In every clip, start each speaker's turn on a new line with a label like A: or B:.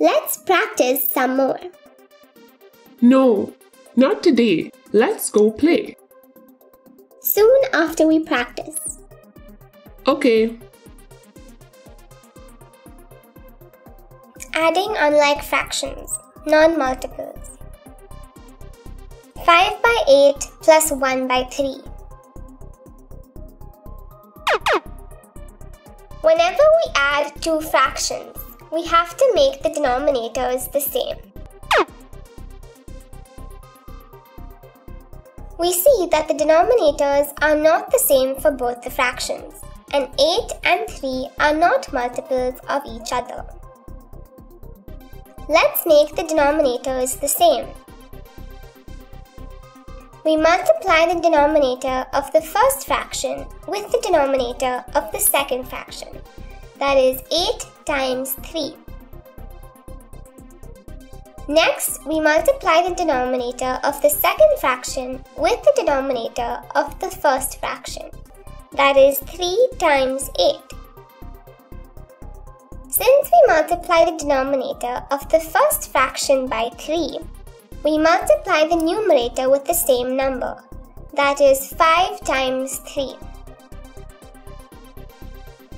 A: Let's practice some more.
B: No, not today. Let's go play.
A: Soon after we practice.
B: Okay.
A: Adding unlike fractions, non-multiples. 5 by 8 plus 1 by 3. Whenever we add two fractions, we have to make the denominators the same. We see that the denominators are not the same for both the fractions, and 8 and 3 are not multiples of each other. Let's make the denominators the same. We multiply the denominator of the first fraction with the denominator of the second fraction. That is 8 times 3. Next, we multiply the denominator of the second fraction with the denominator of the first fraction. That is 3 times 8. Since we multiply the denominator of the first fraction by 3, we multiply the numerator with the same number, that is 5 times 3.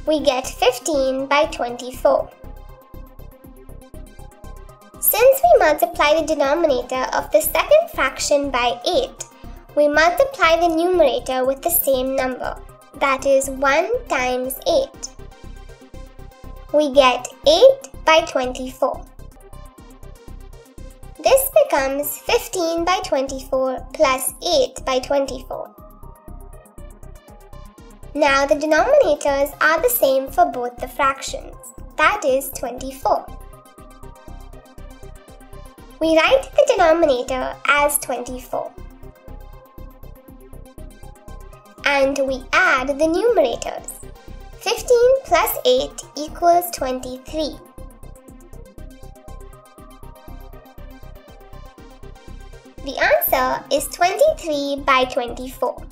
A: We get 15 by 24. Since we multiply the denominator of the second fraction by 8, we multiply the numerator with the same number, that is 1 times 8. We get 8 by 24. This becomes 15 by 24 plus 8 by 24. Now the denominators are the same for both the fractions, that is 24. We write the denominator as 24. And we add the numerators. 15 plus 8 equals 23. The answer is 23 by 24.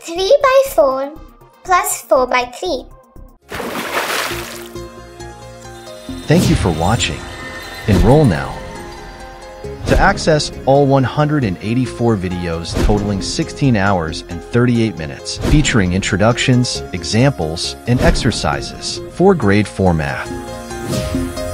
A: Three by four plus four by three.
C: Thank you for watching. Enroll now. To access all 184 videos totaling 16 hours and 38 minutes, featuring introductions, examples, and exercises for grade 4 math.